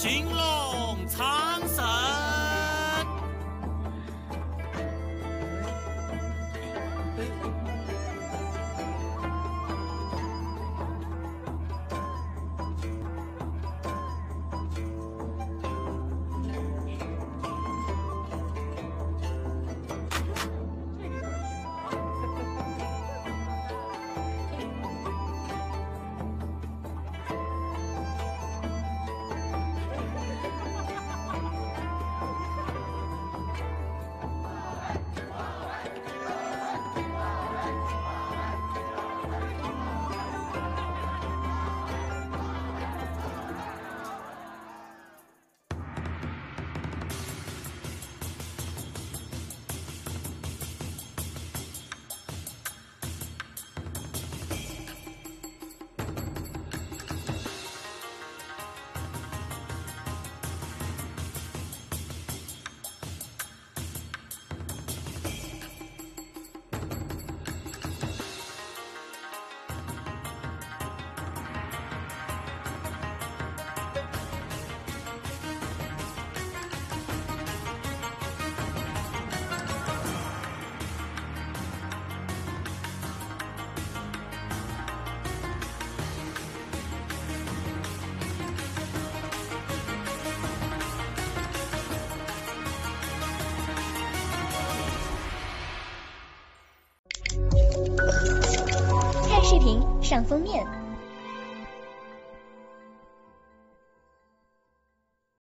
兴隆昌盛视频上封面。